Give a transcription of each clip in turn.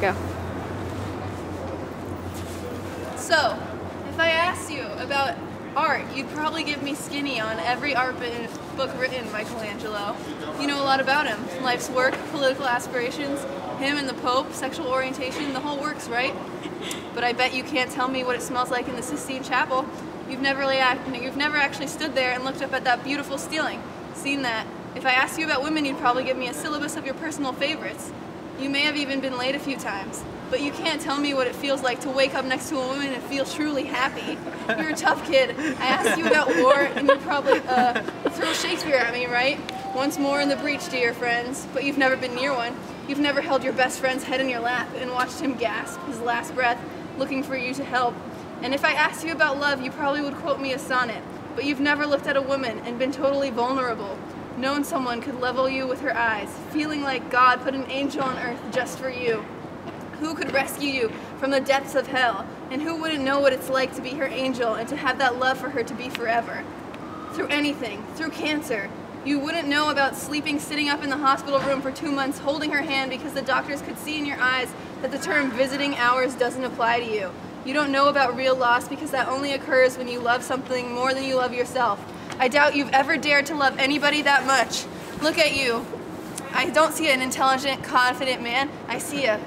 Go. So, if I asked you about art, you'd probably give me skinny on every art book written, Michelangelo. You know a lot about him. Life's work, political aspirations, him and the Pope, sexual orientation, the whole works, right? But I bet you can't tell me what it smells like in the Sistine Chapel. You've never, really, you've never actually stood there and looked up at that beautiful ceiling, seen that. If I asked you about women, you'd probably give me a syllabus of your personal favorites. You may have even been late a few times, but you can't tell me what it feels like to wake up next to a woman and feel truly happy. You're a tough kid. I asked you about war, and you probably uh, throw Shakespeare at me, right? Once more in the breach, dear friends, but you've never been near one. You've never held your best friend's head in your lap and watched him gasp his last breath, looking for you to help. And if I asked you about love, you probably would quote me a sonnet, but you've never looked at a woman and been totally vulnerable known someone could level you with her eyes, feeling like God put an angel on earth just for you. Who could rescue you from the depths of hell? And who wouldn't know what it's like to be her angel and to have that love for her to be forever? Through anything, through cancer. You wouldn't know about sleeping sitting up in the hospital room for two months holding her hand because the doctors could see in your eyes that the term visiting hours doesn't apply to you. You don't know about real loss because that only occurs when you love something more than you love yourself. I doubt you've ever dared to love anybody that much. Look at you. I don't see an intelligent, confident man. I see a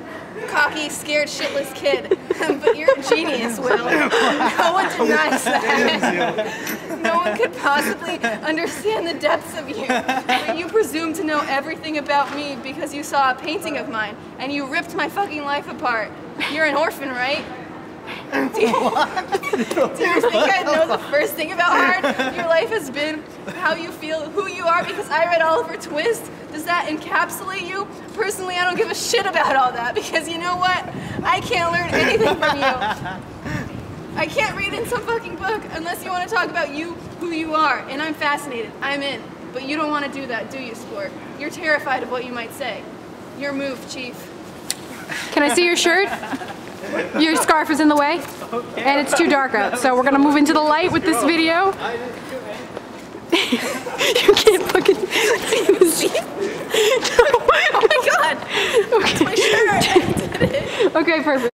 cocky, scared, shitless kid. but you're a genius, Will. No one denies that. No one could possibly understand the depths of you. But you presume to know everything about me because you saw a painting of mine and you ripped my fucking life apart. You're an orphan, right? Do you, do you know the first thing about art? Your life has been how you feel, who you are, because I read Oliver Twist. Does that encapsulate you? Personally, I don't give a shit about all that, because you know what? I can't learn anything from you. I can't read in some fucking book unless you want to talk about you, who you are, and I'm fascinated. I'm in. But you don't want to do that, do you, Sport? You're terrified of what you might say. Your move, Chief. Can I see your shirt? Your scarf is in the way, and it's too dark out. So we're gonna move into the light with this video. you can't fucking see. oh my god! Okay. my shirt. okay, perfect.